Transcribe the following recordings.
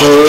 Oh.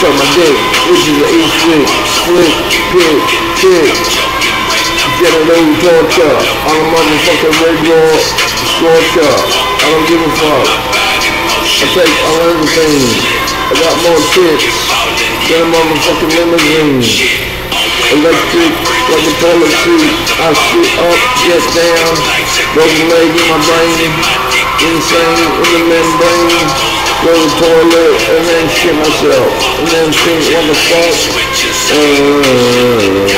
Suck my dick, this is the East Street, split, pig, pig. Genital torture, on a motherfucking regular torture. I don't give a fuck. I take all everything. I got more tits than a motherfucking limousine. Electric, like a toilet seat. I sit up, get down, broken leg in my brain, insane in the membrane go to the toilet and then shit myself. And then think what the fuck. Uh,